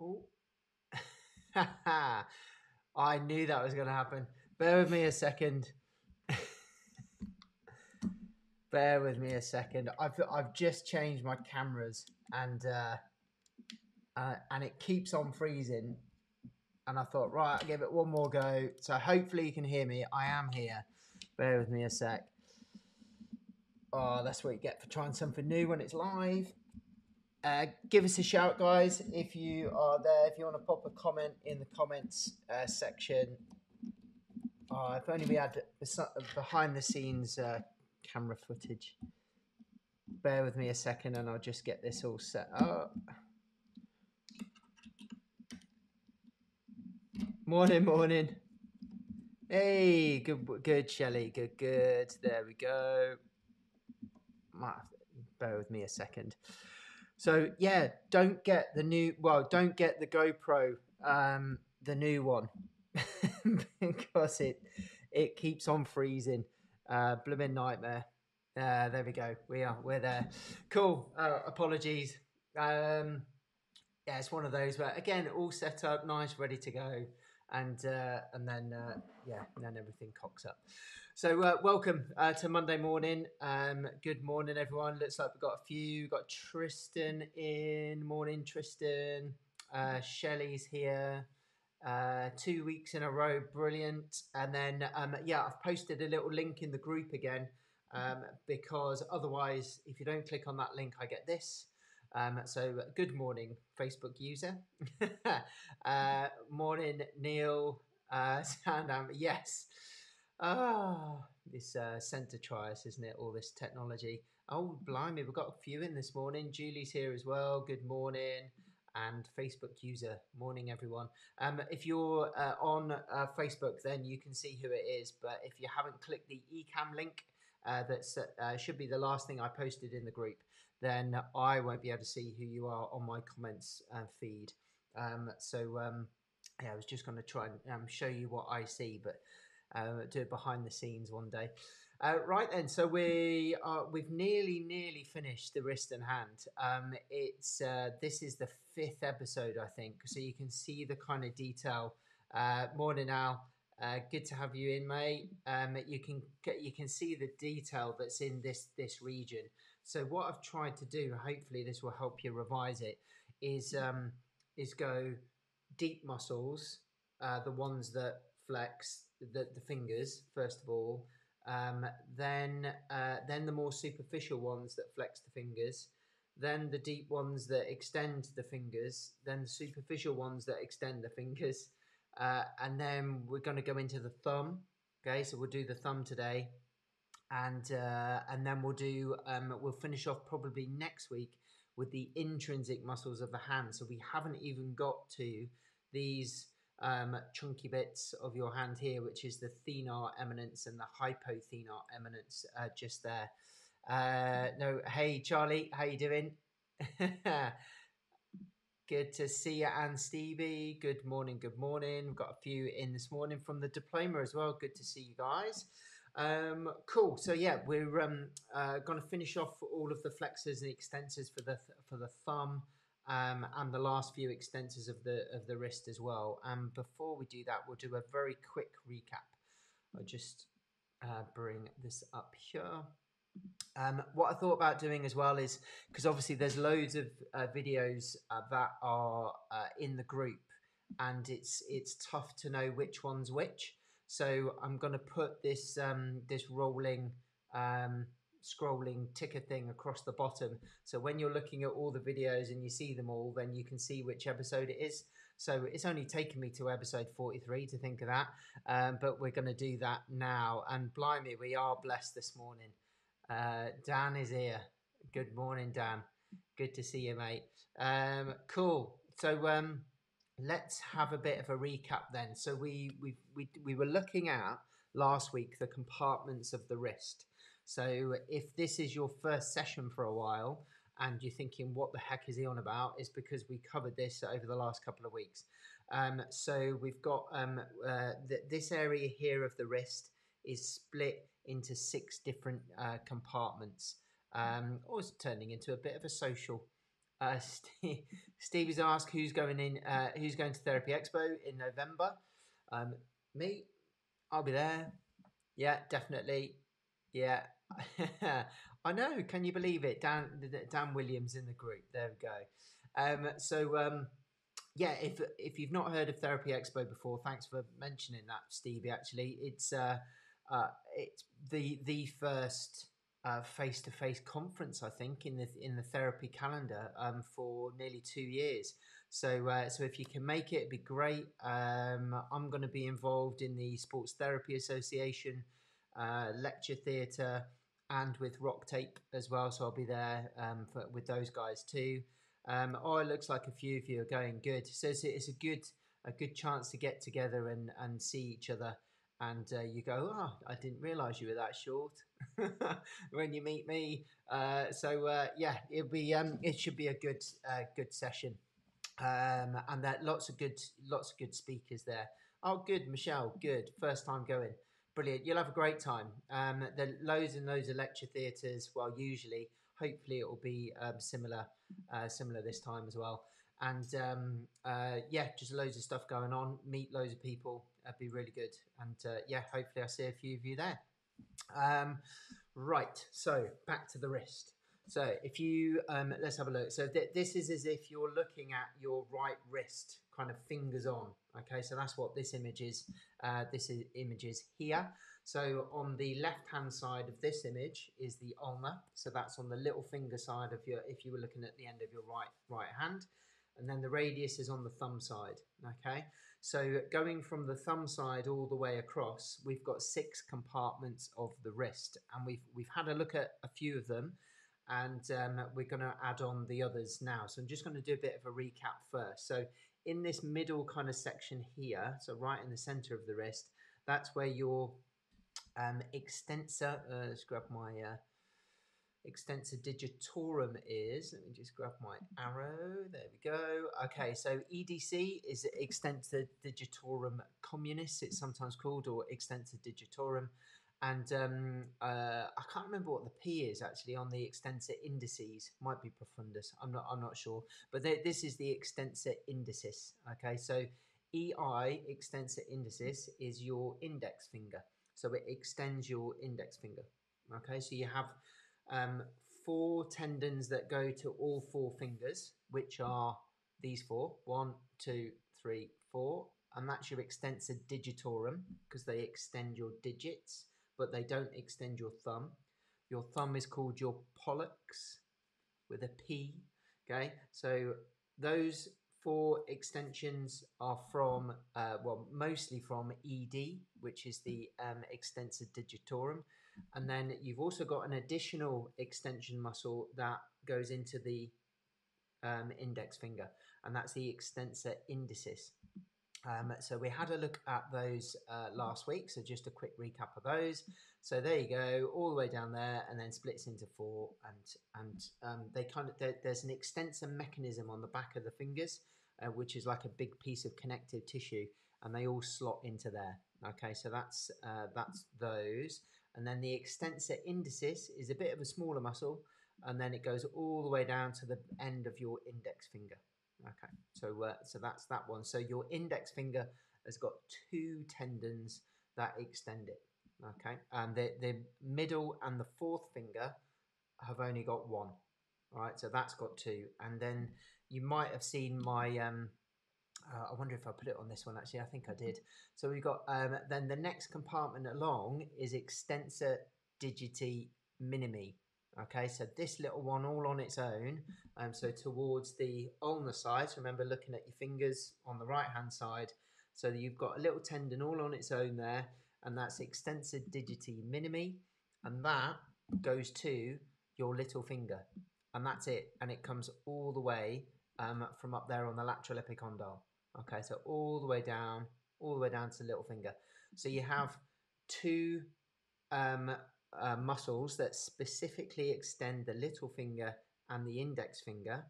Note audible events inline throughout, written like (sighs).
Oh. (laughs) I knew that was going to happen. Bear with me a second. (laughs) Bear with me a second. I've I've just changed my cameras and uh, uh, and it keeps on freezing. And I thought, right, I'll give it one more go. So hopefully you can hear me. I am here. Bear with me a sec. Oh, that's what you get for trying something new when it's live. Uh, give us a shout, guys, if you are there. If you want to pop a comment in the comments uh, section. Oh, if only we had behind the scenes uh, camera footage. Bear with me a second and I'll just get this all set up. Morning, morning. Hey, good, good, Shelley. Good, good. There we go. Bear with me a second. So yeah, don't get the new. Well, don't get the GoPro, um, the new one, (laughs) because it it keeps on freezing. Uh, blooming nightmare. Uh, there we go. We are. We're there. Cool. Uh, apologies. Um, yeah, it's one of those where again, all set up, nice, ready to go, and uh, and then uh, yeah, and then everything cocks up. So, uh, welcome uh, to Monday morning. Um, good morning, everyone. Looks like we've got a few. We've got Tristan in. Morning, Tristan. Uh, Shelley's here. Uh, two weeks in a row. Brilliant. And then, um, yeah, I've posted a little link in the group again um, because otherwise, if you don't click on that link, I get this. Um, so, good morning, Facebook user. (laughs) uh, morning, Neil. Uh, (laughs) Sandam. Yes. Ah, this uh, centre trias, isn't it? All this technology. Oh, blimey, we've got a few in this morning. Julie's here as well. Good morning. And Facebook user. Morning, everyone. Um, if you're uh, on uh, Facebook, then you can see who it is. But if you haven't clicked the Ecamm link, uh, that uh, should be the last thing I posted in the group, then I won't be able to see who you are on my comments uh, feed. Um, so, um, yeah, I was just going to try and um, show you what I see, but uh, do it behind the scenes one day. Uh, right then, so we are we've nearly nearly finished the wrist and hand. Um, it's uh, this is the fifth episode, I think, so you can see the kind of detail. Uh, morning, Al. Uh, good to have you in, mate. Um, you can get, you can see the detail that's in this this region. So what I've tried to do, hopefully this will help you revise it, is um, is go deep muscles, uh, the ones that flex, the, the fingers first of all, um, then uh, then the more superficial ones that flex the fingers, then the deep ones that extend the fingers, then the superficial ones that extend the fingers, uh, and then we're going to go into the thumb. Okay, so we'll do the thumb today, and uh, and then we'll do um, we'll finish off probably next week with the intrinsic muscles of the hand. So we haven't even got to these um, chunky bits of your hand here, which is the thenar eminence and the hypothenar eminence uh, just there. Uh, no, hey Charlie, how you doing? (laughs) good to see you, and Stevie. Good morning, good morning. We've got a few in this morning from the diploma as well. Good to see you guys. Um, cool. So yeah, we're um, uh, going to finish off all of the flexors and extensors for the for the thumb um, and the last few extensors of the of the wrist as well. And before we do that, we'll do a very quick recap. I'll just uh, bring this up here. Um, what I thought about doing as well is because obviously there's loads of uh, videos uh, that are uh, in the group, and it's it's tough to know which one's which. So I'm going to put this um, this rolling um, scrolling ticker thing across the bottom. So when you're looking at all the videos and you see them all, then you can see which episode it is. So it's only taken me to episode 43 to think of that. Um, but we're going to do that now. And blimey, we are blessed this morning. Uh, Dan is here. Good morning, Dan. Good to see you, mate. Um, cool. So um, let's have a bit of a recap then. So we, we, we, we were looking at last week the compartments of the wrist. So if this is your first session for a while and you're thinking, what the heck is he on about? Is because we covered this over the last couple of weeks. Um, so we've got um, uh, th- this area here of the wrist is split into six different uh, compartments. Um, it's turning into a bit of a social. Uh, (laughs) Steve, asked who's going in, uh, who's going to Therapy Expo in November. Um, me, I'll be there. Yeah, definitely. Yeah. (laughs) I know. Can you believe it? Dan Dan Williams in the group. There we go. Um, so um, yeah, if if you've not heard of Therapy Expo before, thanks for mentioning that, Stevie. Actually, it's uh, uh, it's the the first face to face conference, I think, in the in the therapy calendar um, for nearly two years. So, uh, so if you can make it, it'd be great. Um, I'm going to be involved in the Sports Therapy Association uh, lecture theatre and with RockTape as well. So I'll be there um, for, with those guys too. Um, oh, it looks like a few of you are going good. So it's, it's a good a good chance to get together and, and see each other. And uh, you go, oh, I didn't realise you were that short (laughs) when you meet me. Uh, so uh, yeah, it'll be um, it should be a good uh, good session um, and that lots of good lots of good speakers there. Oh, good, Michelle. Good, first time going. Brilliant. You'll have a great time. Um, there are loads and loads of lecture theatres. Well, usually, hopefully, it will be um, similar, uh, similar this time as well. And um, uh, yeah, just loads of stuff going on. Meet loads of people. That'd be really good. And uh, yeah, hopefully, I'll see a few of you there. Um, right. So back to the wrist. So if you, um, let's have a look. So th- this is as if you're looking at your right wrist, kind of fingers on. Okay, so that's what this image is. Uh, this is, image is here. So on the left-hand side of this image is the ulna. So that's on the little finger side of your, if you were looking at the end of your right right hand. And then the radius is on the thumb side. Okay, so going from the thumb side all the way across, we've got six compartments of the wrist, and we've we've had a look at a few of them and um, we're going to add on the others now. So I'm just going to do a bit of a recap first. So in this middle kind of section here, so right in the center of the wrist, that's where your um, extensor, uh, let's grab my uh, extensor digitorum is. Let me just grab my arrow. There we go. Okay, so EDC is extensor digitorum communis, it's sometimes called, or extensor digitorum and um, uh, I can't remember what the P is actually on the extensor indicis. Might be profundus. I'm not. I'm not sure. But this is the extensor indicis. Okay, so EI extensor indicis is your index finger. So it extends your index finger. Okay, so you have um, four tendons that go to all four fingers, which are these four: one, two, three, four, and that's your extensor digitorum because they extend your digits but they don't extend your thumb. Your thumb is called your pollex with a P. Okay, so those four extensions are from, uh, well, mostly from ED, which is the um, extensor digitorum. And then you've also got an additional extension muscle that goes into the um, index finger, and that's the extensor indicis. Um, so we had a look at those uh, last week. So just a quick recap of those. So there you go, all the way down there, and then splits into four. And and um, they kind of there's an extensor mechanism on the back of the fingers, uh, which is like a big piece of connective tissue, and they all slot into there. Okay, so that's uh, that's those. And then the extensor indicis is a bit of a smaller muscle, and then it goes all the way down to the end of your index finger. Okay, so uh, so that's that one. So your index finger has got two tendons that extend it. Okay, and the the middle and the fourth finger have only got one. All right, so that's got two, and then you might have seen my. Um, uh, I wonder if I put it on this one. Actually, I think I did. So we've got um, then the next compartment along is extensor digiti minimi. Okay, so this little one all on its own. Um, so towards the ulnar side, so remember looking at your fingers on the right hand side. So you've got a little tendon all on its own there, and that's extensor digiti minimi, and that goes to your little finger, and that's it. And it comes all the way um, from up there on the lateral epicondyle. Okay, so all the way down, all the way down to the little finger. So you have two um, uh, muscles that specifically extend the little finger and the index finger,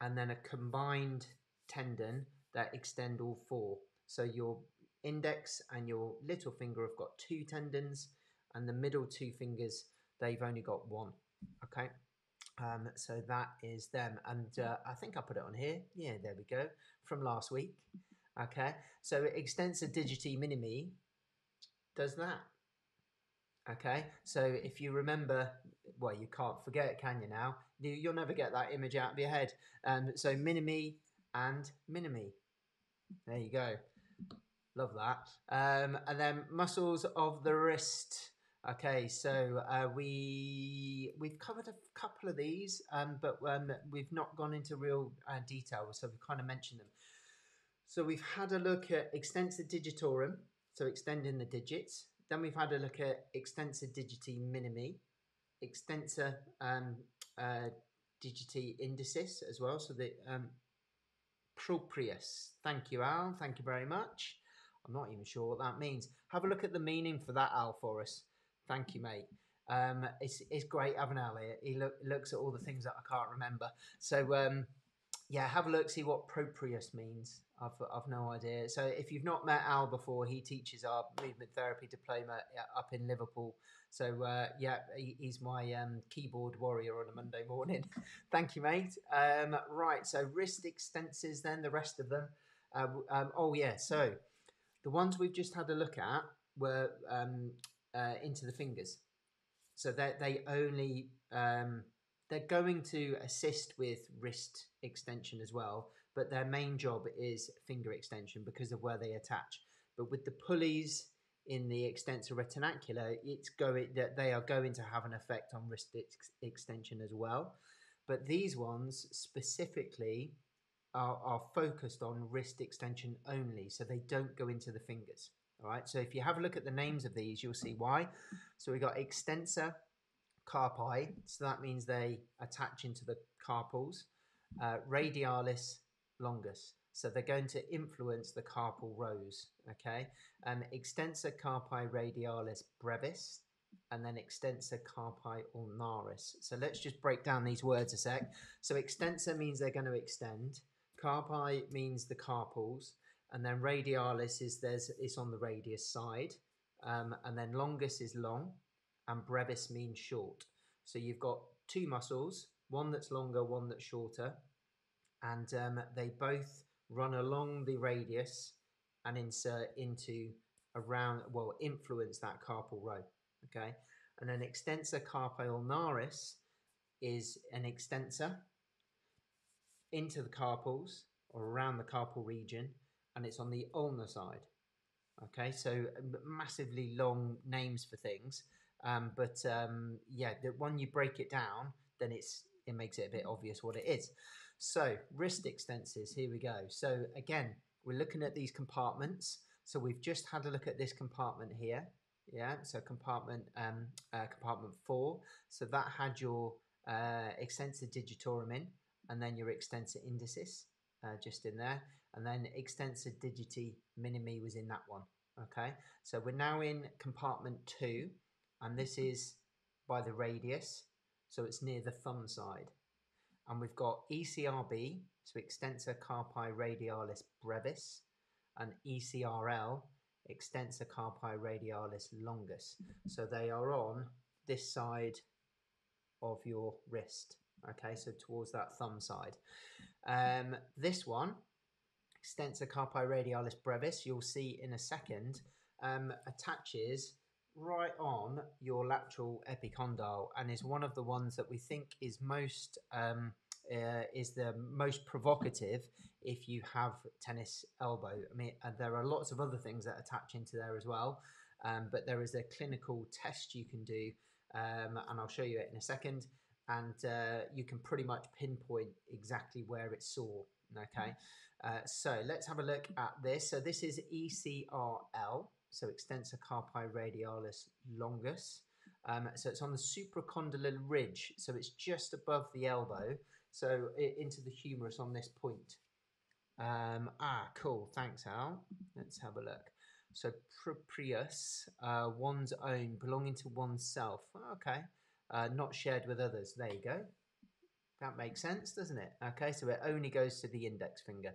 and then a combined tendon that extend all four. So your index and your little finger have got two tendons, and the middle two fingers they've only got one. Okay, um, so that is them, and uh, I think I put it on here. Yeah, there we go from last week. Okay, so extensor digiti minimi does that. Okay, so if you remember, well, you can't forget it, can you now? You'll never get that image out of your head. Um, so minimi and minimi. There you go. Love that. Um, and then muscles of the wrist. Okay, so uh, we we've covered a couple of these, um, but um, we've not gone into real uh, detail, so we've kind of mentioned them. So we've had a look at extensor digitorum, so extending the digits. Then we've had a look at extensor digiti minimi, extensor um, uh, digiti indicis as well. So the um, proprius. Thank you, Al. Thank you very much. I'm not even sure what that means. Have a look at the meaning for that, Al, for us. Thank you, mate. Um, it's, it's great having Al here. He look, looks at all the things that I can't remember. So, um, yeah, have a look, see what proprius means. I've, I've no idea. So if you've not met Al before, he teaches our movement therapy diploma up in Liverpool. So uh, yeah, he, he's my um, keyboard warrior on a Monday morning. (laughs) Thank you, mate. Um, right, so wrist extensors, then the rest of them. Uh, um, oh yeah, so the ones we've just had a look at were um, uh, into the fingers. So they they only um, they're going to assist with wrist extension as well, but their main job is finger extension because of where they attach. But with the pulleys in the extensor retinacular, it's going that they are going to have an effect on wrist ex- extension as well. But these ones specifically are, are focused on wrist extension only, so they don't go into the fingers. All right. So if you have a look at the names of these, you'll see why. So we've got extensor carpi, so that means they attach into the carpals. Uh, radialis longus, so they're going to influence the carpal rows. Okay, um, extensor carpi radialis brevis, and then extensor carpi ulnaris. So let's just break down these words a sec. So extensor means they're going to extend. Carpi means the carpals, and then radialis is there's it's on the radius side, um, and then longus is long, and brevis means short. So you've got two muscles, one that's longer, one that's shorter, and um, they both run along the radius and insert into around, well, influence that carpal row. Okay, and an extensor carpi ulnaris is an extensor into the carpals or around the carpal region, and it's on the ulnar side. Okay, so massively long names for things. Um, but um, yeah, the, when you break it down, then it's it makes it a bit obvious what it is. So wrist extensors, here we go. So again, we're looking at these compartments. So we've just had a look at this compartment here. Yeah, so compartment um, uh, compartment four. So that had your uh, extensor digitorum in, and then your extensor indicis uh, just in there, and then extensor digiti minimi was in that one. Okay, so we're now in compartment two and this is by the radius, so it's near the thumb side. And we've got ECRB, so extensor carpi radialis brevis, and ECRL, extensor carpi radialis longus. So they are on this side of your wrist. Okay, so towards that thumb side. Um, this one, extensor carpi radialis brevis, you'll see in a second, um, attaches right on your lateral epicondyle and is one of the ones that we think is most um, uh, is the most provocative if you have tennis elbow. I mean, there are lots of other things that attach into there as well, um, but there is a clinical test you can do, um, and I'll show you it in a second. And uh, you can pretty much pinpoint exactly where it's sore. Okay, uh, so let's have a look at this. So this is ECRL so extensor carpi radialis longus. Um, so it's on the supracondylar ridge, so it's just above the elbow, so it, into the humerus on this point. Um, ah, cool. Thanks, Al. Let's have a look. So proprius, uh, one's own, belonging to oneself. Okay. Uh, not shared with others. There you go. That makes sense, doesn't it? Okay, so it only goes to the index finger.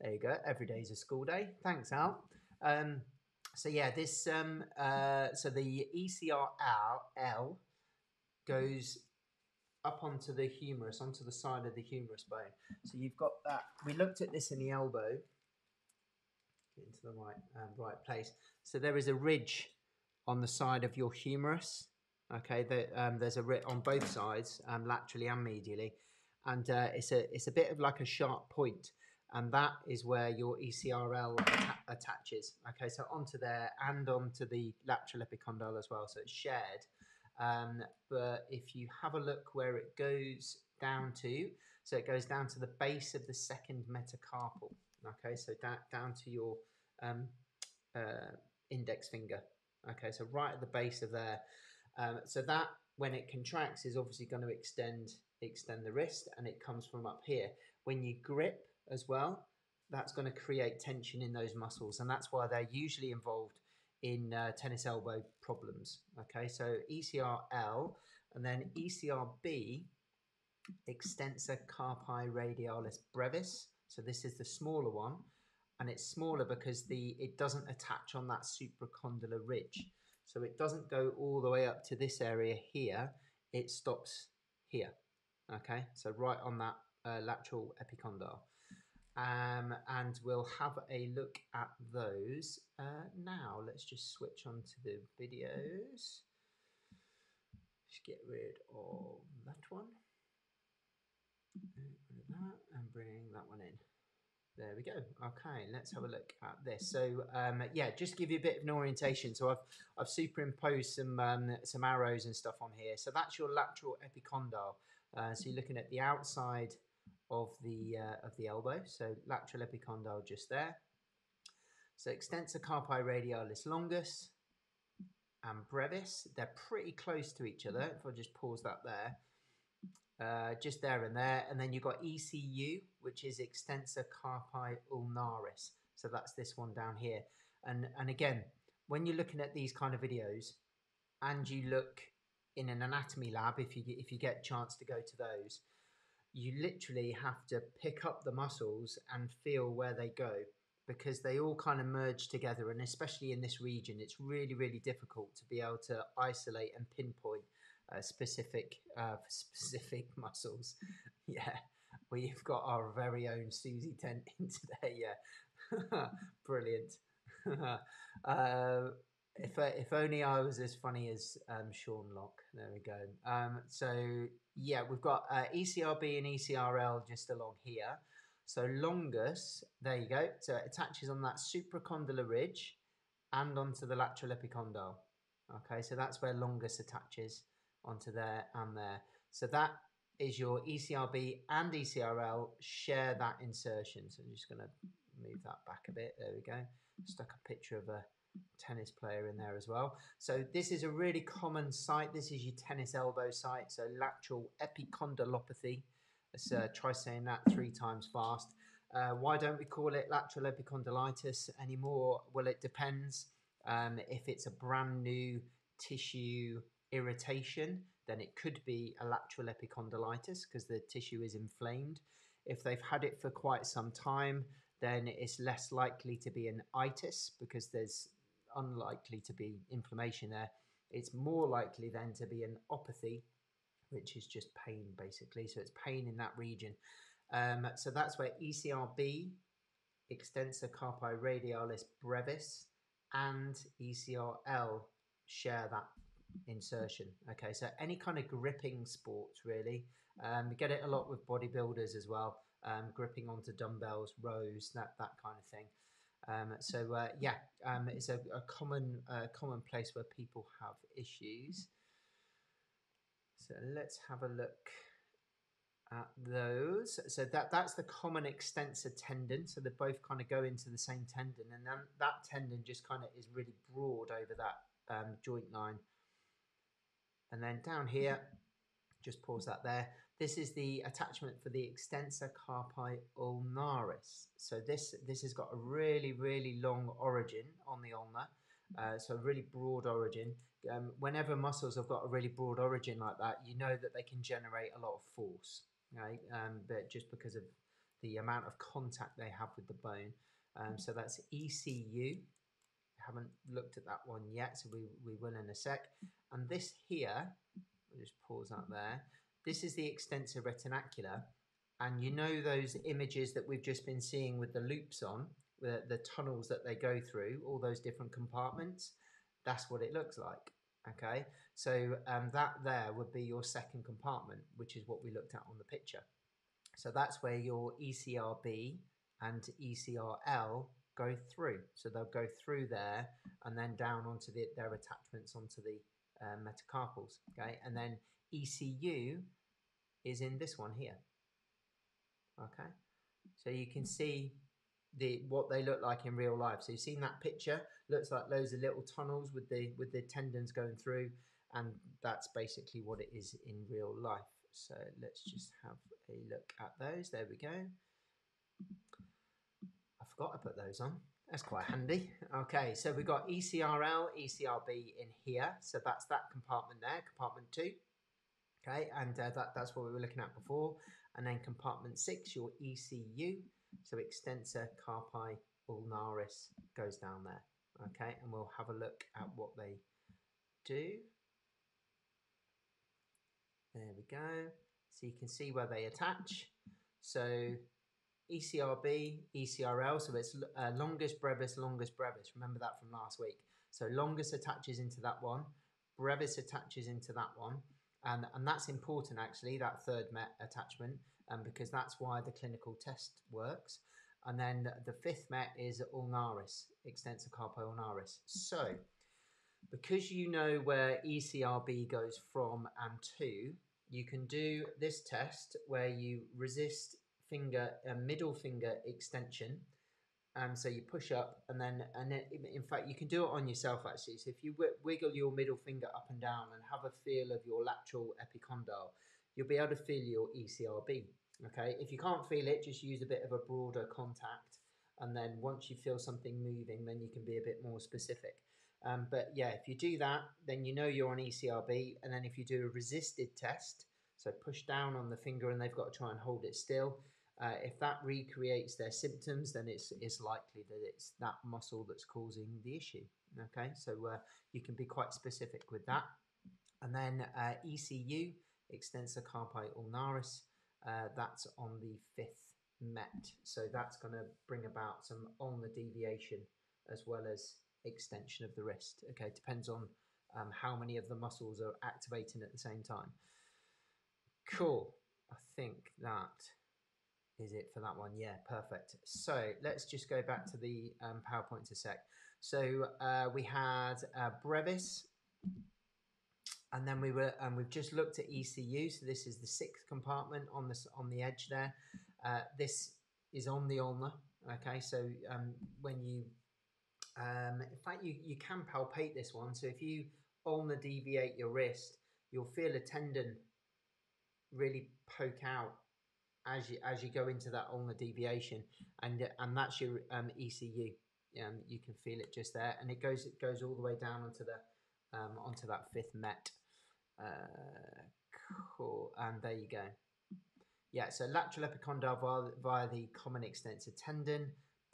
There you go. Every day is a school day. Thanks, Al. Um, so yeah, this um uh so the ECRL goes up onto the humerus, onto the side of the humerus bone. So you've got that. We looked at this in the elbow. into the right um, right place. So there is a ridge on the side of your humerus. Okay, there, um, there's a ridge on both sides, um, laterally and medially, and uh, it's a it's a bit of like a sharp point, and that is where your ECRL atta- attaches. Okay, so onto there and onto the lateral epicondyle as well. So it's shared. Um, but if you have a look where it goes down to, so it goes down to the base of the second metacarpal. Okay, so down down to your um, uh, index finger. Okay, so right at the base of there. Um, so that when it contracts is obviously going to extend extend the wrist, and it comes from up here. When you grip as well, that's going to create tension in those muscles, and that's why they're usually involved in uh, tennis elbow problems. Okay, so ECRL and then ECRB, extensor carpi radialis brevis. So this is the smaller one, and it's smaller because the it doesn't attach on that supracondylar ridge. So it doesn't go all the way up to this area here. It stops here. Okay, so right on that uh, lateral epicondyle. Um, and we'll have a look at those uh, now. Let's just switch on to the videos. Just get rid of that one. Rid of that and bring that one in. There we go. Okay, let's have a look at this. So um, yeah, just give you a bit of an orientation. So I've I've superimposed some um, some arrows and stuff on here. So that's your lateral epicondyle. Uh, so you're looking at the outside of the uh, of the elbow. So lateral epicondyle just there. So extensor carpi radialis longus and brevis. They're pretty close to each other. If I just pause that there. Uh, just there and there. And then you've got ECU, which is extensor carpi ulnaris. So that's this one down here. And, and again, when you're looking at these kind of videos and you look in an anatomy lab, if you, if you get a chance to go to those, you literally have to pick up the muscles and feel where they go because they all kind of merge together. And especially in this region, it's really, really difficult to be able to isolate and pinpoint uh, specific uh, (laughs) specific muscles. (laughs) yeah, we've got our very own Susie Dent in (laughs) today. Yeah, brilliant. uh, if if only I was as funny as um, Sean Lock. There we go. Um, so yeah, we've got uh, ECRB and ECRL just along here. So longus, there you go. So it attaches on that supracondylar ridge and onto the lateral epicondyle. Okay, so that's where longus attaches onto there and there. So that is your ECRB and ECRL share that insertion. So I'm just going to move that back a bit. There we go. Stuck a picture of a tennis player in there as well. So this is a really common site. This is your tennis elbow site. So lateral epicondylopathy. Let's uh, try saying that three times fast. Uh, why don't we call it lateral epicondylitis anymore? Well, it depends. Um, if it's a brand new tissue irritation, then it could be a lateral epicondylitis because the tissue is inflamed. If they've had it for quite some time, then it's less likely to be an itis because there's unlikely to be inflammation there. It's more likely then to be an opathy, which is just pain basically. So it's pain in that region. Um, so that's where ECRB, extensor carpi radialis brevis, and ECRL share that insertion. Okay, so any kind of gripping sports really. Um, we get it a lot with bodybuilders as well, um, gripping onto dumbbells, rows, that that kind of thing. Um, so uh, yeah, um, it's a, a common uh, common place where people have issues. So let's have a look at those. So that that's the common extensor tendon. So they both kind of go into the same tendon, and then that tendon just kind of is really broad over that um, joint line. And then down here, just pause that there. This is the attachment for the extensor carpi ulnaris. So this, this has got a really, really long origin on the ulna. Uh, so a really broad origin. Um, whenever muscles have got a really broad origin like that, you know that they can generate a lot of force, right? Um, but just because of the amount of contact they have with the bone. Um, so that's ECU. Haven't looked at that one yet, so we, we will in a sec. And this here, I'll just pause that there. This is the extensor retinacular. And you know those images that we've just been seeing with the loops on, the, the tunnels that they go through, all those different compartments, that's what it looks like. Okay, so um, that there would be your second compartment, which is what we looked at on the picture. So that's where your ECRB and ECRL go through. So they'll go through there and then down onto the, their attachments onto the uh, metacarpals. Okay, and then ECU is in this one here. Okay, so you can hmm. see the what they look like in real life. So you've seen that picture. Looks like loads of little tunnels with the with the tendons going through, and that's basically what it is in real life. So let's hmm. just have a look at those. There we go. I forgot to put those on. That's quite handy. Okay, so we've got ECRL, ECRB in here. So that's that compartment there, compartment two. Okay, and uh, that, that's what we were looking at before. And then compartment six, your ECU. So extensor carpi ulnaris goes down there. Okay, and we'll have a look at what they do. There we go. So you can see where they attach. So ECRB, ECRL, so it's uh, longus brevis, longus brevis. Remember that from last week. So longus attaches into that one, brevis attaches into that one, and, and that's important actually, that third met attachment, um, because that's why the clinical test works. And then the fifth met is ulnaris, extensor carpi ulnaris. So because you know where ECRB goes from and to, you can do this test where you resist finger, a middle finger extension. Um, so you push up and then, and then, in fact, you can do it on yourself actually. So if you wiggle your middle finger up and down and have a feel of your lateral epicondyle, you'll be able to feel your ECRB. Okay, if you can't feel it, just use a bit of a broader contact. And then once you feel something moving, then you can be a bit more specific. Um, but yeah, if you do that, then you know you're on ECRB. And then if you do a resisted test, so push down on the finger and they've got to try and hold it still. Uh, if that recreates their symptoms, then it's, it's likely that it's that muscle that's causing the issue. Okay, so uh, you can be quite specific with that. And then uh, ECU, extensor carpi ulnaris, uh, that's on the fifth met. So that's going to bring about some ulnar deviation as well as extension of the wrist. Okay, depends on um, how many of the muscles are activating at the same time. Cool. I think that is it for that one. Yeah, perfect. So let's just go back to the um, PowerPoint a sec. So uh, we had uh, Brevis, and then we were, and we've just looked at ECU. So this is the sixth compartment on this on the edge there. Uh, this is on the ulna. Okay, so um, when you um, in fact, you, you can palpate this one. So if you ulnar deviate your wrist, you'll feel a tendon really poke out as you as you go into that ulnar deviation, and and that's your um, ECU. Um, you can feel it just there, and it goes it goes all the way down onto the um, onto that fifth met. Uh, cool, and there you go. Yeah, so lateral epicondyle via, via the common extensor tendon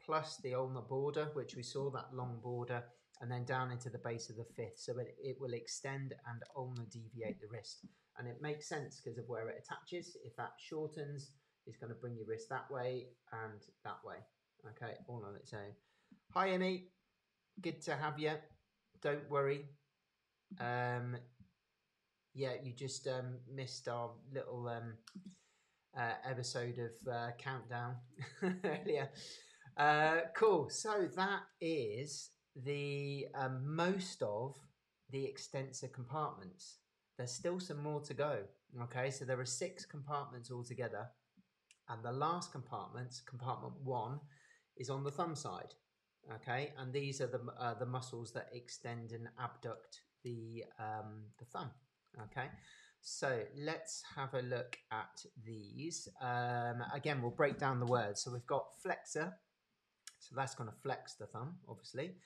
plus the ulnar border, which we saw that long border, and then down into the base of the fifth. So it, it will extend and ulnar deviate the wrist. And it makes sense because of where it attaches. If that shortens, it's going to bring your wrist that way and that way. Okay, all on its own. Hi, Emmy. Good to have you. Don't worry. Um, yeah, you just um, missed our little um, uh, episode of uh, Countdown (laughs) earlier. Uh, cool. So that is the um, most of the extensor compartments. There's still some more to go. Okay, so there are six compartments altogether, and the last compartment, compartment one, is on the thumb side. Okay, and these are the uh, the muscles that extend and abduct the um, the thumb. Okay, so let's have a look at these. Um, again, we'll break down the words. So we've got flexor, so that's going to flex the thumb, obviously.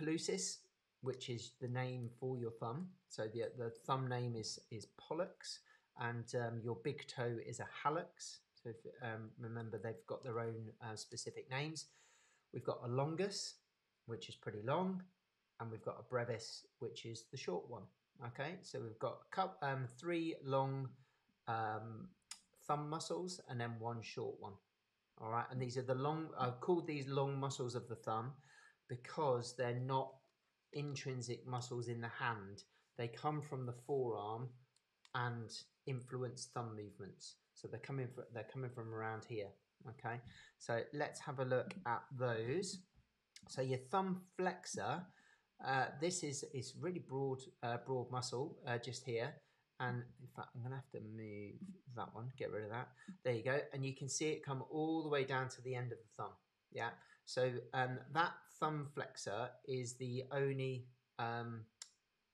Pollicis, which is the name for your thumb. So the, the thumb name is, is pollex, and um, your big toe is a hallux. So if, um, remember, they've got their own uh, specific names. We've got a longus, which is pretty long, and we've got a brevis, which is the short one. Okay, so we've got um, three long um, thumb muscles and then one short one. All right, and these are the long. I've called these long muscles of the thumb because they're not intrinsic muscles in the hand. They come from the forearm and influence thumb movements. So they're coming from they're coming from around here. Okay, so let's have a look at those. So your thumb flexor, uh, this is is really broad uh, broad muscle uh, just here. And in fact, I'm gonna have to move that one, get rid of that. There you go, and you can see it come all the way down to the end of the thumb. Yeah, so um, that thumb flexor is the only um,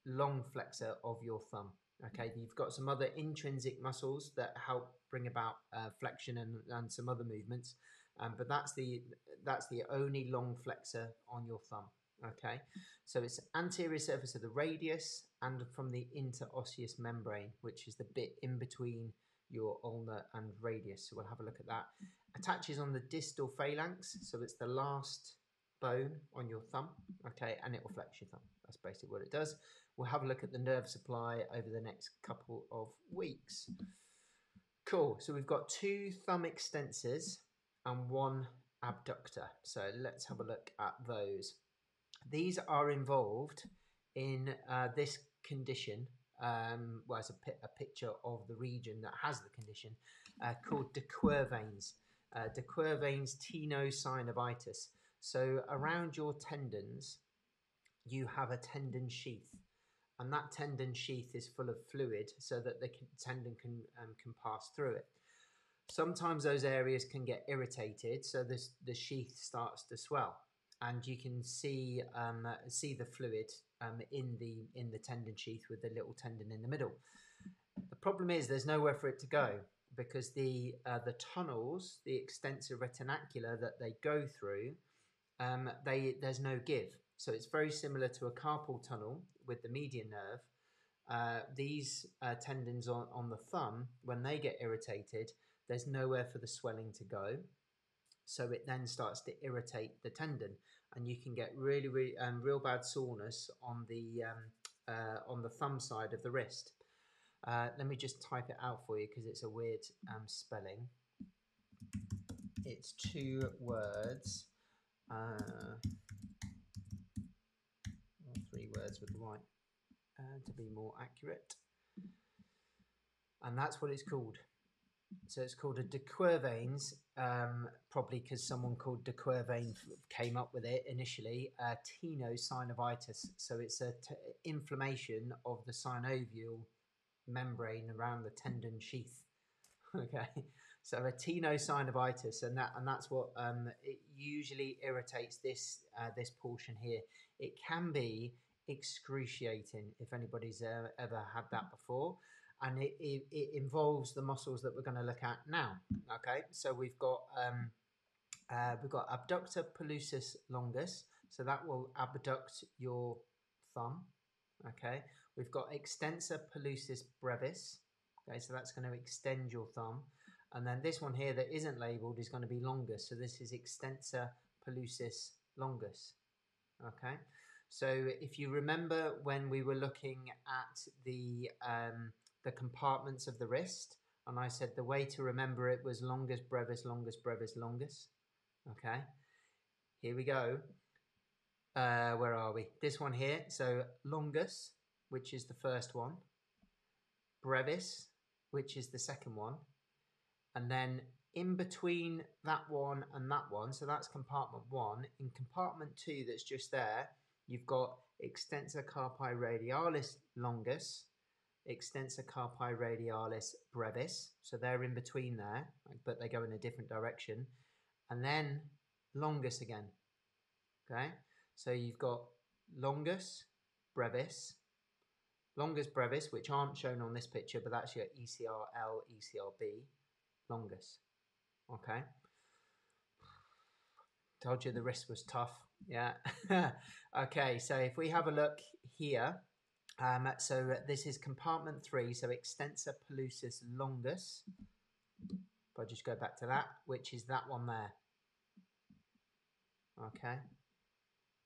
long flexor of your thumb. Okay, you've got some other intrinsic muscles that help bring about uh, flexion and, and some other movements, um, but that's the that's the only long flexor on your thumb. Okay, so it's anterior surface of the radius and from the interosseous membrane, which is the bit in between your ulna and radius. So we'll have a look at that. Attaches on the distal phalanx, so it's the last bone on your thumb, okay, and it will flex your thumb. That's basically what it does. We'll have a look at the nerve supply over the next couple of weeks. Cool, so we've got two thumb extensors and one abductor. So let's have a look at those. These are involved in uh, this condition, um, well, it's a, a, picture of the region that has the condition, uh, called de Quervain's. Uh, de Quervain's tenosynovitis. So around your tendons, you have a tendon sheath, and that tendon sheath is full of fluid so that the tendon can um, can pass through it. Sometimes those areas can get irritated, so this the sheath starts to swell, and you can see um, see the fluid um, in the in the tendon sheath with the little tendon in the middle. The problem is there's nowhere for it to go because the uh, the tunnels, the extensor retinacular that they go through, um, they there's no give. So it's very similar to a carpal tunnel with the median nerve. Uh, these uh, tendons on, on the thumb, when they get irritated, there's nowhere for the swelling to go. So it then starts to irritate the tendon, and you can get really, really um, real bad soreness on the um, uh, on the thumb side of the wrist. Uh, let me just type it out for you because it's a weird um, spelling. It's two words. Uh, three words would right uh, to be more accurate. And that's what it's called. So it's called a de Quervain's, um, probably because someone called de Quervain came up with it initially, uh, tenosynovitis. So it's a inflammation of the synovial membrane around the tendon sheath. (laughs) okay, so a tenosynovitis, and that and that's what um, it usually irritates this uh, this portion here. It can be excruciating if anybody's uh, ever had that before, and it, it, it, involves the muscles that we're going to look at now. Okay, so we've got um, uh, we've got abductor pollicis longus, so that will abduct your thumb. Okay, we've got extensor pollicis brevis. Okay, so that's going to extend your thumb. And then this one here that isn't labeled is going to be longus. So this is extensor pollicis longus. Okay, so if you remember when we were looking at the um, the compartments of the wrist, and I said the way to remember it was longus brevis, longus brevis, longus. Okay, here we go. Uh, where are we? This one here. So longus, which is the first one. Brevis, which is the second one. And then in between that one and that one, so that's compartment one. In compartment two, that's just there, you've got extensor carpi radialis longus, extensor carpi radialis brevis. So they're in between there, but they go in a different direction. And then longus again. Okay, so you've got longus, brevis, longus brevis, which aren't shown on this picture, but that's your ECRL, ECRB, longus. Okay. Told you the wrist was tough. Yeah. (laughs) okay, so if we have a look here, um, so this is compartment three, so extensor pollicis longus. If I just go back to that, which is that one there. Okay.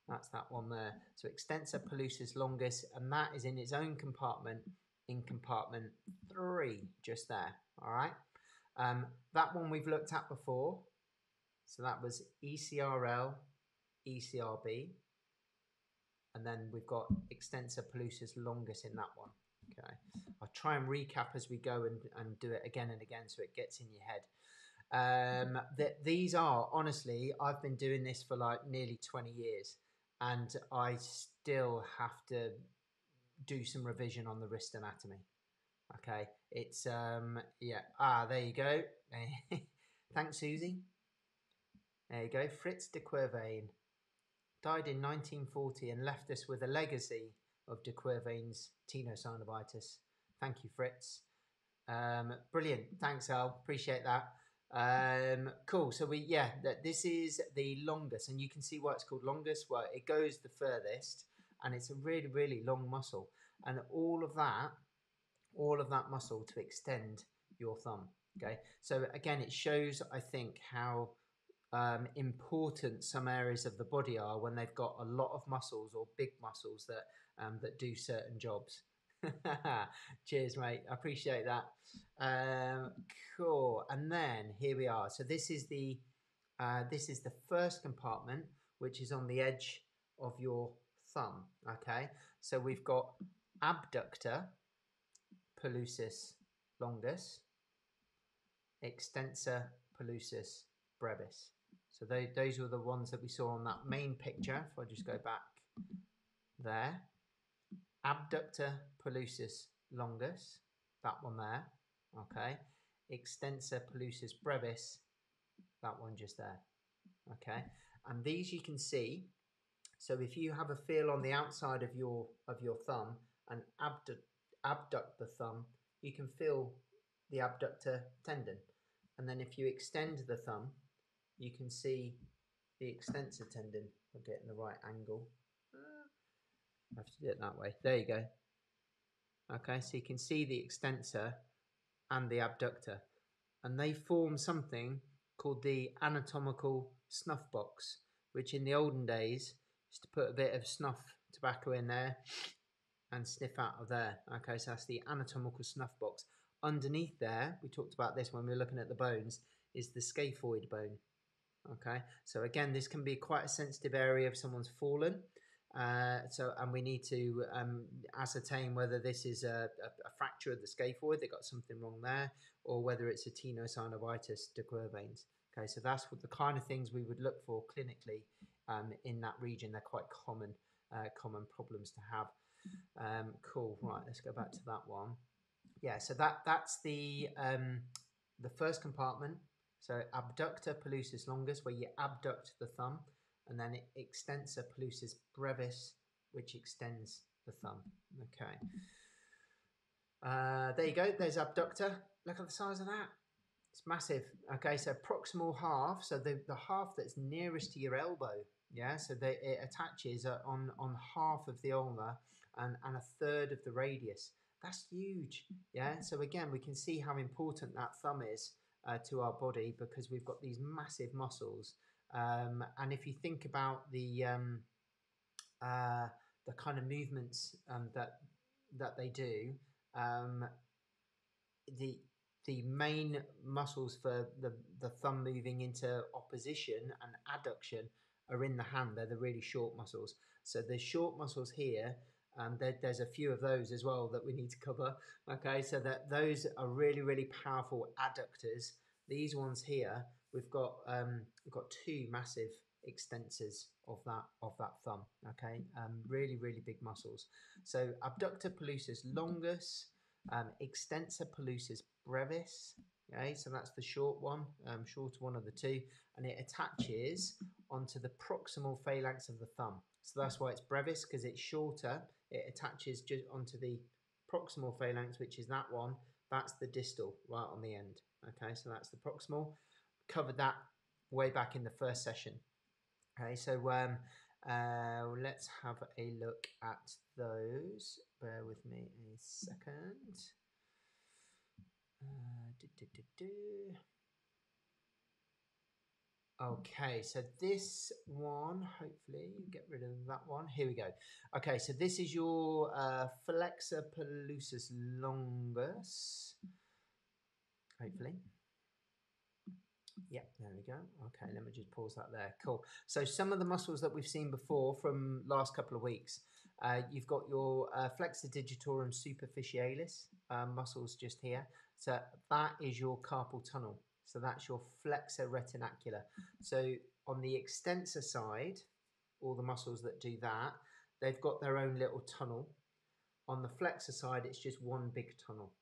That's that one there. So extensor pollicis longus, and that is in its own compartment in compartment three, just there. All right. Um, that one we've looked at before. So that was ECRL, ECRB, and then we've got extensor pollicis longus in that one. Okay, I'll try and recap as we go and, and do it again and again so it gets in your head. Um, that these are honestly, I've been doing this for like nearly 20 years, and I still have to do some revision on the wrist anatomy. Okay, it's um yeah ah there you go. (laughs) Thanks, Susie. There you go. Fritz de Quervain died in 1940 and left us with a legacy of de Quervain's tenosynovitis. Thank you, Fritz. Um, brilliant. Thanks, Al. Appreciate that. Um, cool. So we yeah, that this is the longest, and you can see why it's called longest. Well, it goes the furthest, and it's a really really long muscle, and all of that, all of that muscle to extend your thumb. Okay. So again, it shows I think how um, important some areas of the body are when they've got a lot of muscles or big muscles that um, that do certain jobs. (laughs) Cheers, mate. I appreciate that. Um, cool. And then here we are. So this is the uh, this is the first compartment, which is on the edge of your thumb. Okay. So we've got abductor pollicis longus, extensor pollicis brevis. So they, those were the ones that we saw on that main picture. If I just go back there, abductor pollicis longus, that one there, okay. Extensor pollicis brevis, that one just there, okay. And these you can see. So if you have a feel on the outside of your of your thumb and abduct abduct the thumb, you can feel the abductor tendon. And then if you extend the thumb, you can see the extensor tendon. I'll get in the right angle. I have to do it that way. There you go. Okay, so you can see the extensor and the abductor, and they form something called the anatomical snuff box, which in the olden days used to put a bit of snuff tobacco in there and sniff out of there. Okay, so that's the anatomical snuff box. Underneath there, we talked about this when we were looking at the bones, is the scaphoid bone. Okay, so again, this can be quite a sensitive area if someone's fallen. Uh, so, and we need to um, ascertain whether this is a, a, a, fracture of the scaphoid, they got something wrong there, or whether it's a tenosynovitis de Quervain's. Okay, so that's what the kind of things we would look for clinically um, in that region. They're quite common, uh, common problems to have. Um, cool. Right, let's go back to that one. Yeah, so that that's the um, the first compartment. So abductor pollicis longus, where you abduct the thumb, and then extensor pollicis brevis, which extends the thumb. Okay. Uh, there you go. There's abductor. Look at the size of that. It's massive. Okay, so proximal half, so the, the half that's nearest to your elbow. Yeah, so they, it attaches on, on half of the ulna and, and a third of the radius. That's huge. Yeah, so again, we can see how important that thumb is uh, to our body because we've got these massive muscles. Um, and if you think about the um, uh, the kind of movements um, that that they do, um, the the main muscles for the, the thumb moving into opposition and adduction are in the hand. They're the really short muscles. So the short muscles here um, there, there's a few of those as well that we need to cover. Okay, so that those are really, really powerful adductors. These ones here, we've got um, we've got two massive extensors of that of that thumb. Okay, um, really, really big muscles. So abductor pollicis longus, um, extensor pollicis brevis. Okay, so that's the short one, um, shorter one of the two, and it attaches onto the proximal phalanx of the thumb. So that's why it's brevis because it's shorter it attaches just onto the proximal phalanx, which is that one. That's the distal right on the end. Okay, so that's the proximal. Covered that way back in the first session. Okay, so um, uh, let's have a look at those. Bear with me a second. Uh, do, do, do, Okay, so this one, hopefully, get rid of that one. Here we go. Okay, so this is your uh, Flexor pollicis longus, hopefully. Yeah, there we go. Okay, let me just pause that there. Cool. So some of the muscles that we've seen before from last couple of weeks, uh, you've got your uh, flexor digitorum superficialis uh, muscles just here. So that is your carpal tunnel. So that's your flexor retinacular. So on the extensor side, all the muscles that do that, they've got their own little tunnel. On the flexor side, it's just one big tunnel,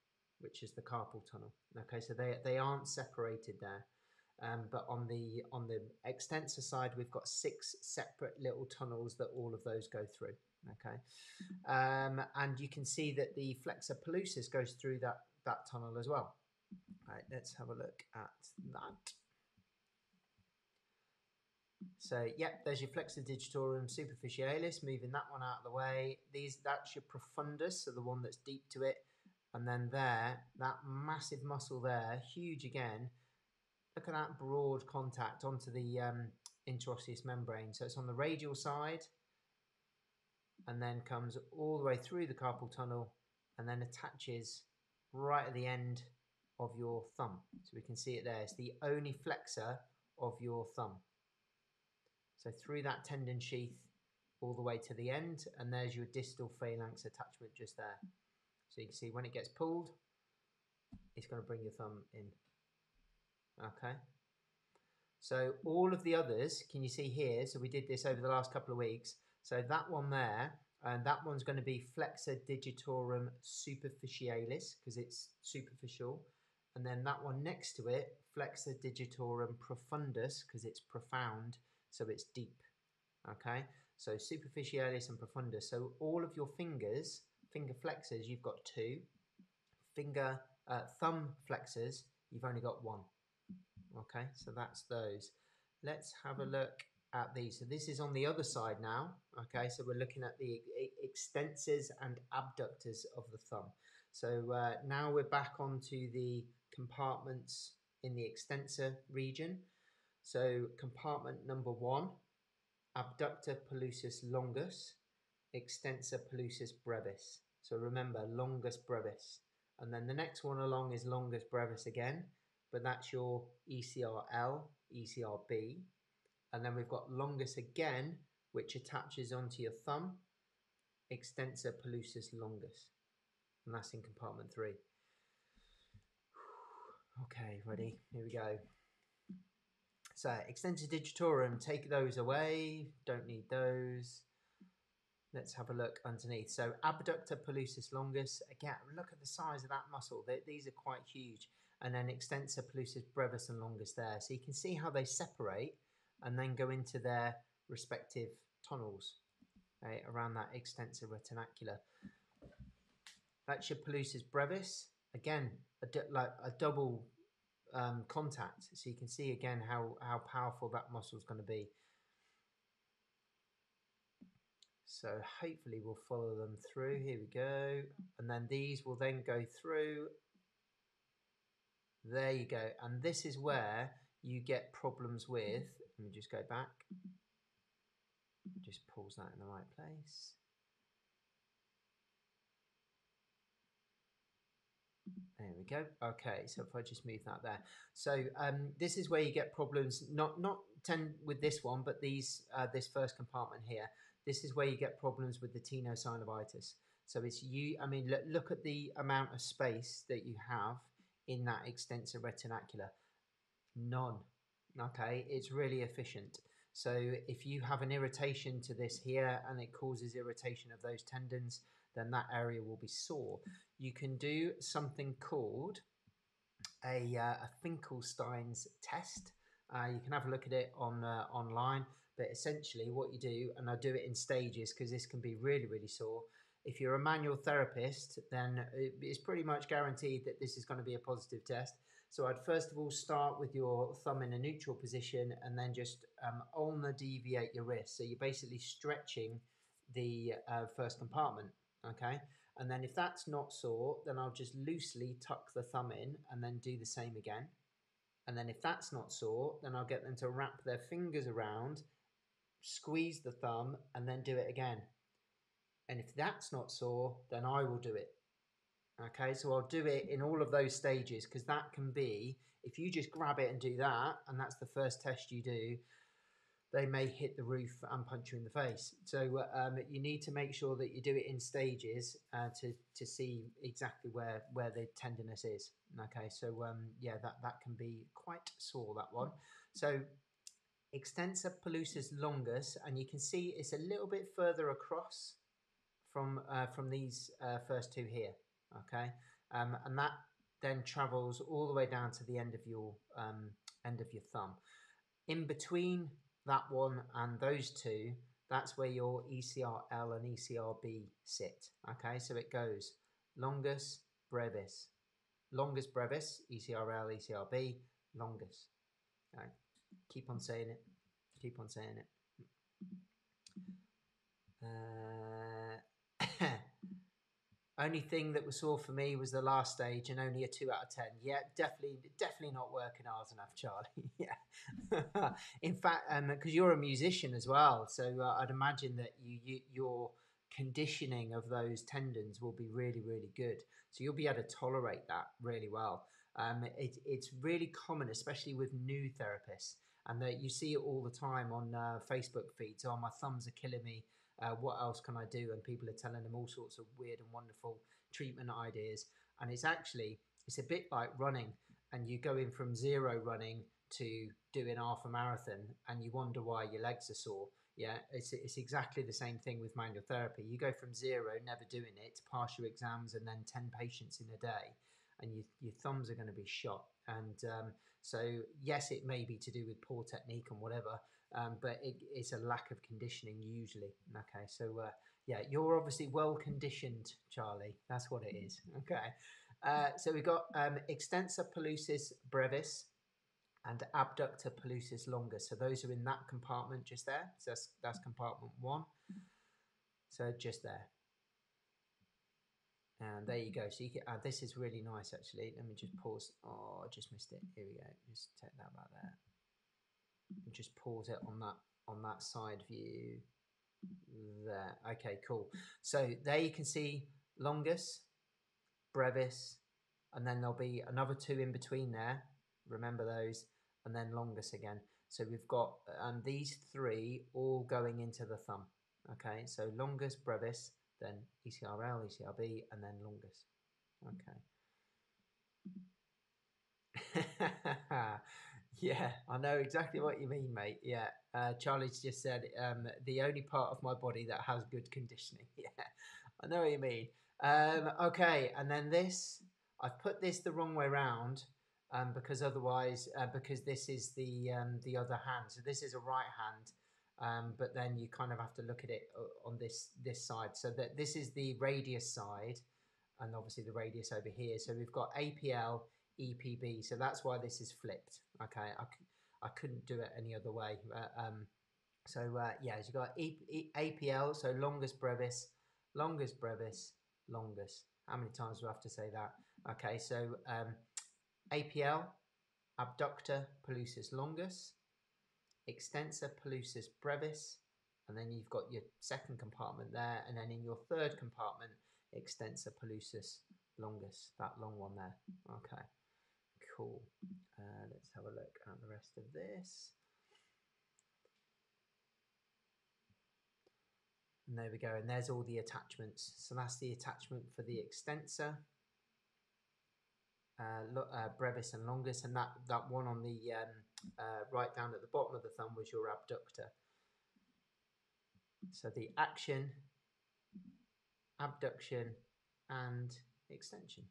which is the carpal tunnel. Okay, so they, they aren't separated there. Um, but on the on the extensor side, we've got six separate little tunnels that all of those go through. Okay, um, and you can see that the flexor pollicis goes through that that tunnel as well. All right, let's have a look at that. So, yep, there's your flexor digitorum superficialis, moving that one out of the way. These That's your profundus, so the one that's deep to it. And then there, that massive muscle there, huge again. Look at that broad contact onto the um, interosseous membrane. So it's on the radial side and then comes all the way through the carpal tunnel and then attaches right at the end of your thumb. So we can see it there. It's the only flexor of your thumb. So through that tendon sheath all the way to the end, and there's your distal phalanx attachment just there. So you can see when it gets pulled, it's going to bring your thumb in. Okay. So all of the others, can you see here? So we did this over the last couple of weeks. So that one there, and that one's going to be flexor digitorum superficialis because it's superficial. And then that one next to it, flexor digitorum profundus because it's profound so it's deep. Okay, so superficialis and profundus. So all of your fingers, finger flexors, you've got two. Finger, uh, thumb flexors, you've only got one. Okay, so that's those. Let's have a look at these. So this is on the other side now. Okay, so we're looking at the extensors and abductors of the thumb. So uh, now we're back onto the compartments in the extensor region. So compartment number one, abductor pollicis longus, extensor pollicis brevis. So remember longus brevis. And then the next one along is longus brevis again, but that's your ECRL, ECRB. And then we've got longus again, which attaches onto your thumb, extensor pollicis longus. And that's in compartment three. (sighs) Okay, ready? Here we go. So extensor digitorum, take those away. Don't need those. Let's have a look underneath. So abductor pollicis longus. Again, look at the size of that muscle. These are quite huge. And then extensor pollicis brevis and longus there. So you can see how they separate and then go into their respective tunnels okay, around that extensor retinacular. That's your pollicis brevis. Again, a like a double um, contact. So you can see again how, how powerful that muscle is going to be. So hopefully we'll follow them through. Here we go. And then these will then go through. There you go. And this is where you get problems with, let me just go back. Just pause that in the right place. There we go. Okay, so if I just move that there. So um, this is where you get problems, not not ten with this one, but these uh, this first compartment here. This is where you get problems with the tenosynovitis. So it's you, I mean, look, look at the amount of space that you have in that extensor retinacular. None. Okay, it's really efficient. So if you have an irritation to this here and it causes irritation of those tendons, then that area will be sore. You can do something called a, uh, a Finkelstein's test. Uh, you can have a look at it on uh, online, but essentially what you do, and I do it in stages because this can be really, really sore. If you're a manual therapist, then it's pretty much guaranteed that this is going to be a positive test. So I'd first of all start with your thumb in a neutral position and then just um, ulnar deviate your wrist. So you're basically stretching the uh, first compartment okay? And then if that's not sore, then I'll just loosely tuck the thumb in and then do the same again. And then if that's not sore, then I'll get them to wrap their fingers around, squeeze the thumb, and then do it again. And if that's not sore, then I will do it. Okay, so I'll do it in all of those stages because that can be If you just grab it and do that, and that's the first test you do, they may hit the roof and punch you in the face. So um, you need to make sure that you do it in stages uh, to to see exactly where where the tenderness is. Okay, so um, yeah, that that can be quite sore that one. So extensor pollicis longus, and you can see it's a little bit further across from uh, from these uh, first two here. Okay, um, and that then travels all the way down to the end of your um, end of your thumb. In between that one and those two, that's where your ECRL and ECRB sit. Okay, so it goes longus brevis, longus brevis, ECRL, ECRB, longus. Okay. Keep on saying it. Keep on saying it. Uh, only thing that was sore for me was the last stage and only a two out of ten. Yeah, definitely, definitely not working hard enough, Charlie. (laughs) yeah. (laughs) In fact, because um, you're a musician as well, so uh, I'd imagine that you, you your conditioning of those tendons will be really, really good. So you'll be able to tolerate that really well. Um, it, it's really common, especially with new therapists, and that you see it all the time on uh, Facebook feeds. Oh, my thumbs are killing me. Uh, what else can I do? And people are telling them all sorts of weird and wonderful treatment ideas. And it's actually it's a bit like running, and you go in from zero running to doing half a marathon, and you wonder why your legs are sore. Yeah, it's, it's exactly the same thing with manual therapy. You go from zero, never doing it, to pass your exams and then 10 patients in a day and your, your thumbs are going to be shot. And um, so, yes, it may be to do with poor technique and whatever, um, but it, it's a lack of conditioning usually. Okay, so uh, yeah, you're obviously well conditioned, Charlie. That's what it is. Okay, uh, so we've got um, extensor pollicis brevis and abductor pollicis longus. So those are in that compartment just there. So that's, that's compartment one. So just there. And there you go. So you can, uh, this is really nice actually. Let me just pause. Oh, I just missed it. Here we go. Just take that about there. Just pause it on that on that side view there. Okay, cool. So there you can see longus, brevis, and then there'll be another two in between there. Remember those, and then longus again. So we've got um, these three all going into the thumb. Okay, so longus, brevis, then ECRL, ECRB, and then longus. Okay. (laughs) yeah, I know exactly what you mean, mate. Yeah, uh, Charlie's just said um, the only part of my body that has good conditioning. (laughs) Yeah, I know what you mean. Um, okay, and then this, I've put this the wrong way around um, because otherwise, uh, because this is the um, the other hand. So this is a right hand um, but then you kind of have to look at it uh, on this this side. So that this is the radius side, and obviously the radius over here. So we've got APL, EPB. So that's why this is flipped. Okay, I, I couldn't do it any other way. Uh, um, so uh, yeah, you've got e, e, APL, so longus brevis, longus brevis, longus. How many times do I have to say that? Okay, so um, APL, abductor pollicis longus, extensor pollicis brevis, and then you've got your second compartment there, and then in your third compartment, extensor pollicis longus, that long one there. Okay, cool. Uh, let's have a look at the rest of this. And there we go, and there's all the attachments. So that's the attachment for the extensor, uh, uh, brevis and longus, and that, that one on the um, uh, right down at the bottom of the thumb was your abductor. So the action, abduction, and extension.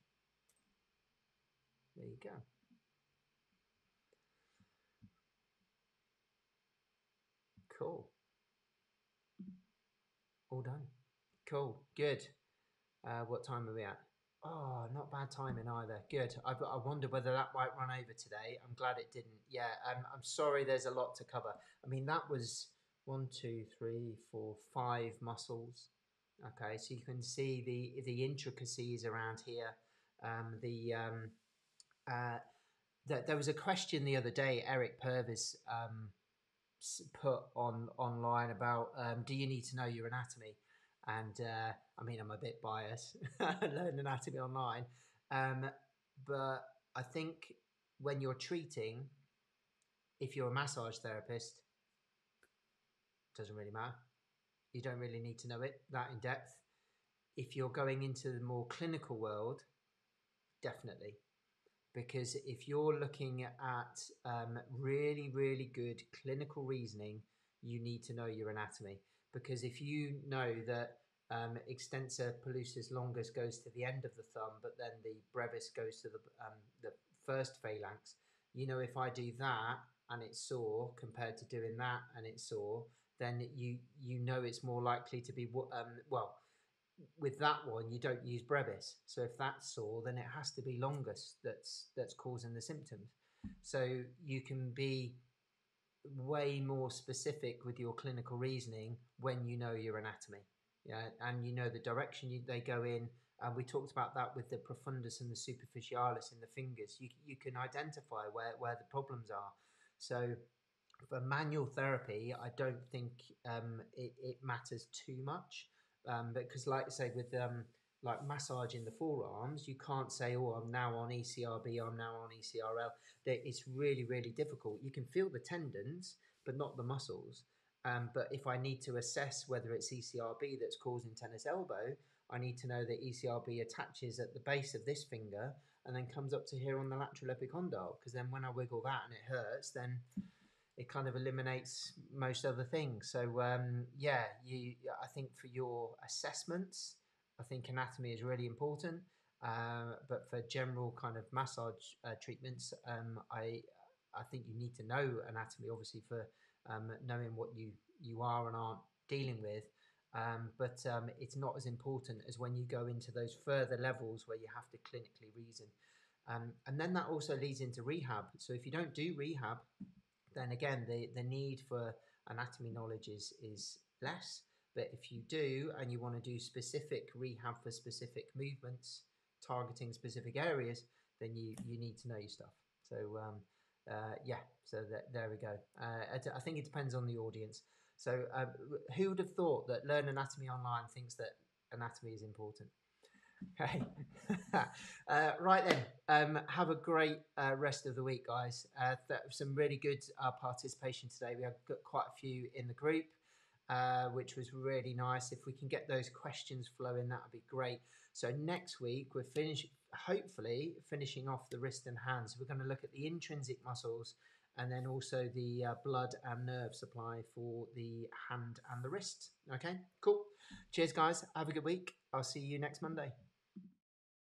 There you go. Cool. All done. Cool. Good. Uh, what time are we at? Oh, not bad timing either. Good. I, I wonder whether that might run over today. I'm glad it didn't. Yeah, um, I'm sorry there's a lot to cover. I mean, that was one, two, three, four, five muscles. Okay, so you can see the the intricacies around here. Um, the um, uh, that there was a question the other day. Eric Purvis um, put on online about um, do you need to know your anatomy? and uh, I mean I'm a bit biased, (laughs) learn anatomy online, um, but I think when you're treating, if you're a massage therapist, doesn't really matter. You don't really need to know it that in depth. If you're going into the more clinical world, definitely. Because if you're looking at um, really, really good clinical reasoning, you need to know your anatomy. Because if you know that um, extensor pollicis longus goes to the end of the thumb, but then the brevis goes to the, um, the first phalanx, you know, if I do that and it's sore compared to doing that and it's sore, then you you know it's more likely to be um, well with that one you don't use brevis. So if that's sore then it has to be longus that's that's causing the symptoms. So you can be way more specific with your clinical reasoning when you know your anatomy. Yeah and you know the direction you, they go in. And we talked about that with the profundus and the superficialis in the fingers. You, you can identify where, where the problems are. So for manual therapy, I don't think um, it, it, matters too much um, because, like I say, with um, like massaging the forearms, you can't say, "Oh, I'm now on ECRB, I'm now on ECRL." It's really, really difficult. You can feel the tendons, but not the muscles. Um, but if I need to assess whether it's ECRB that's causing tennis elbow, I need to know that ECRB attaches at the base of this finger and then comes up to here on the lateral epicondyle. Because then when I wiggle that and it hurts, then it kind of eliminates most other things. So um, yeah, you I think for your assessments, I think anatomy is really important. Uh, but for general kind of massage uh, treatments, um, I I think you need to know anatomy, obviously, for um, knowing what you you are and aren't dealing with. Um, but um, it's not as important as when you go into those further levels where you have to clinically reason. Um, and then that also leads into rehab. So if you don't do rehab, then again, the, the need for anatomy knowledge is, is less. But if you do, and you want to do specific rehab for specific movements, targeting specific areas, then you, you need to know your stuff. So, um, uh, yeah, so that, there we go. Uh, I think it depends on the audience. So, uh, who would have thought that Learn Anatomy Online thinks that anatomy is important? Okay. (laughs) uh, right then. Um, have a great uh, rest of the week, guys. Uh, th- some really good uh, participation today. We have got quite a few in the group, uh, which was really nice. If we can get those questions flowing, that would be great. So next week we're finish, hopefully finishing off the wrist and hands. We're going to look at the intrinsic muscles and then also the uh, blood and nerve supply for the hand and the wrist. Okay, cool. Cheers, guys. Have a good week. I'll see you next Monday.